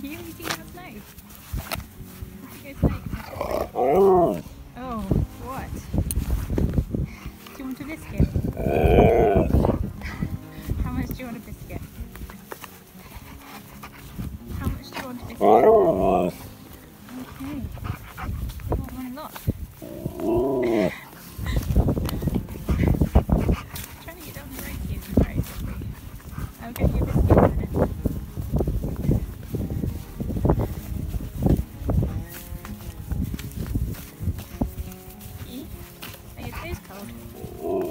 You Oh, what? Do you want a biscuit? How much do you want a biscuit? How much do you want a biscuit? Lot? o,